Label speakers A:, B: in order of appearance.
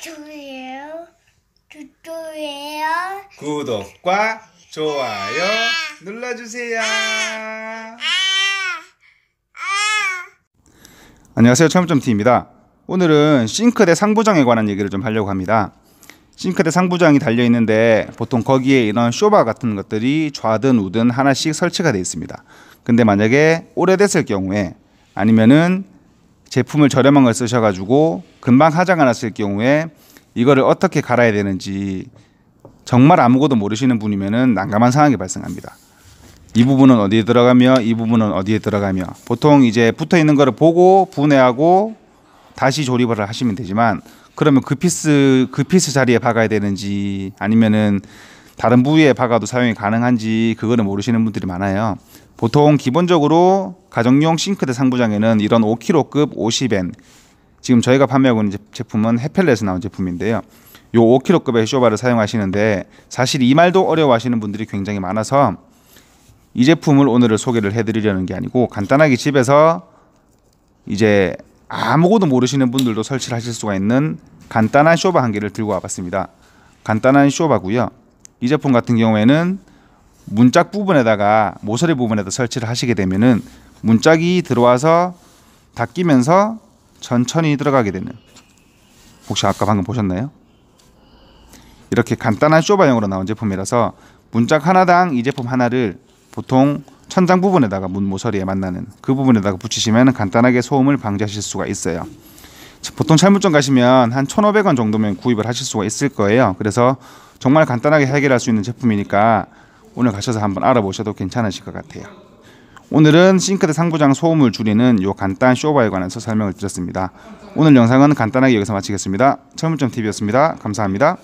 A: 좋아요. 좋아요.
B: 구독과 좋아요 눌러주세요. 안녕하세요. 처음점T입니다. 오늘은 싱크대 상부장에 관한 얘기를 좀 하려고 합니다. 싱크대 상부장이 달려 있는데 보통 거기에 이런 쇼바 같은 것들이 좌든 우든 하나씩 설치가 되어 있습니다. 근데 만약에 오래됐을 경우에 아니면은 제품을 저렴한 걸 쓰셔가지고 금방 하자가 났을 경우에 이거를 어떻게 갈아야 되는지 정말 아무것도 모르시는 분이면은 난감한 상황이 발생합니다. 이 부분은 어디에 들어가며 이 부분은 어디에 들어가며 보통 이제 붙어 있는 거를 보고 분해하고 다시 조립을 하시면 되지만 그러면 그 피스 그 피스 자리에 박아야 되는지 아니면은 다른 부위에 박아도 사용이 가능한지 그거는 모르시는 분들이 많아요. 보통 기본적으로 가정용 싱크대 상부장에는 이런 5kg급 50N 지금 저희가 판매하고 있는 제- 제품은 해펠렛에서 나온 제품인데요. 요 5kg급의 쇼바를 사용하시는데 사실 이 말도 어려워하시는 분들이 굉장히 많아서 이 제품을 오늘을 소개를 해드리려는 게 아니고 간단하게 집에서 이제 아무것도 모르시는 분들도 설치를 하실 수가 있는 간단한 쇼바 한 개를 들고 와봤습니다. 간단한 쇼바고요. 이 제품 같은 경우에는 문짝 부분에다가 모서리 부분에다 설치를 하시게 되면은 문짝이 들어와서 닫히면서 천천히 들어가게 되는 혹시 아까 방금 보셨나요? 이렇게 간단한 쇼바형으로 나온 제품이라서 문짝 하나당 이 제품 하나를 보통 천장 부분에다가 문 모서리에 만나는 그 부분에다가 붙이시면 간단하게 소음을 방지하실 수가 있어요. 보통 철물점 가시면 한 1,500원 정도면 구입을 하실 수가 있을 거예요. 그래서 정말 간단하게 해결할 수 있는 제품이니까 오늘 가셔서 한번 알아보셔도 괜찮으실 것 같아요. 오늘은 싱크대 상부장 소음을 줄이는 요 간단 쇼바에 관해서 설명을 드렸습니다. 오늘 영상은 간단하게 여기서 마치겠습니다. 철물점 TV였습니다. 감사합니다.